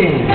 she